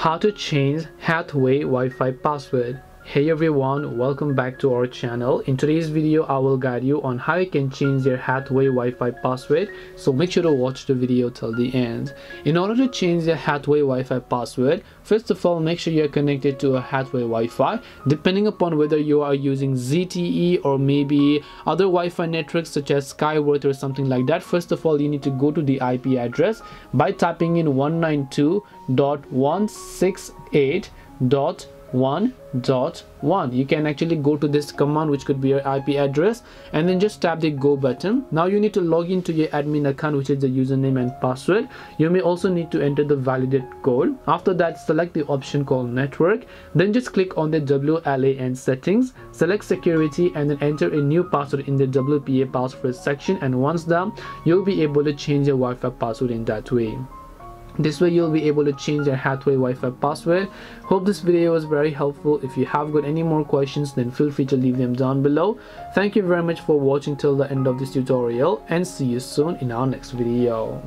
how to change Hathway Wi-Fi password. Hey everyone, welcome back to our channel. In today's video, I will guide you on how you can change your Hathway Wi-Fi password. So make sure to watch the video till the end. In order to change your Hathway Wi-Fi password, first of all, make sure you're connected to a Hathway Wi-Fi. Depending upon whether you are using ZTE or maybe other Wi-Fi networks such as Skyworth or something like that, first of all, you need to go to the IP address by typing in 192.168. 1.1 you can actually go to this command which could be your ip address and then just tap the go button. Now you need to log into your admin account which is the username and password. You may also need to enter the validate code. After that select the option called network. Then just click on the wlan settings select security and then enter a new password in the wpa password section. And once done you'll be able to change your wi-fi password in that way this way you'll be able to change your Hathway Wi-Fi password. Hope this video was very helpful. If you have got any more questions then feel free to leave them down below. Thank you very much for watching till the end of this tutorial and see you soon in our next video.